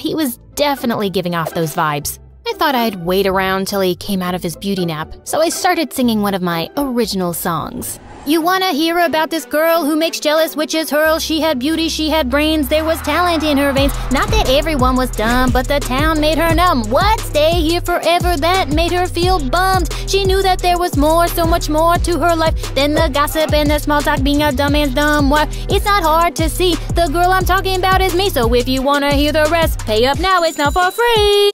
He was definitely giving off those vibes. I thought I'd wait around till he came out of his beauty nap, so I started singing one of my original songs. You wanna hear about this girl who makes jealous witches hurl? She had beauty, she had brains, there was talent in her veins. Not that everyone was dumb, but the town made her numb. What? Stay here forever, that made her feel bummed. She knew that there was more, so much more to her life than the gossip and the small talk being a dumb man's dumb wife. It's not hard to see, the girl I'm talking about is me, so if you wanna hear the rest, pay up now, it's not for free.